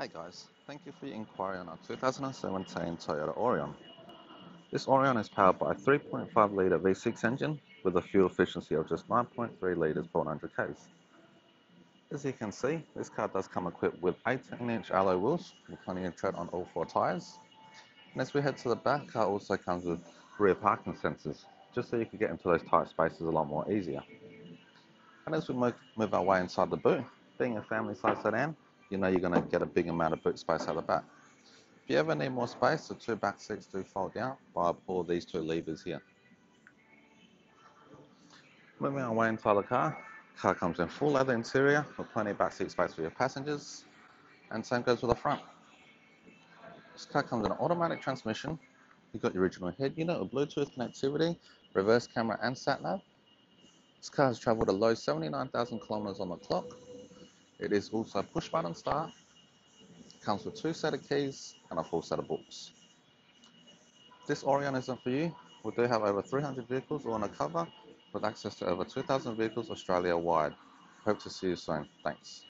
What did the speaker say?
Hey guys, thank you for your inquiry on our 2017 Toyota Aurion. This Aurion is powered by a 3.5 litre V6 engine with a fuel efficiency of just 9.3 litres per 100 k's. As you can see, this car does come equipped with 18 inch alloy wheels with plenty of tread on all four tyres. And as we head to the back, car also comes with rear parking sensors, just so you can get into those tight spaces a lot more easier. And as we move, move our way inside the boot, being a family size sedan, you know you're going to get a big amount of boot space out the back. If you ever need more space, the two back seats do fold down by pull these two levers here. Moving our way inside the car, car comes in full leather interior with plenty of back seat space for your passengers, and same goes with the front. This car comes in an automatic transmission. You've got your original head unit with Bluetooth connectivity, reverse camera and sat nav. This car has travelled a low 79,000 kilometers on the clock it is also a push button start, comes with two set of keys and a full set of books. This Aurion isn't for you. We do have over 300 vehicles on the cover with access to over 2,000 vehicles Australia wide. Hope to see you soon. Thanks.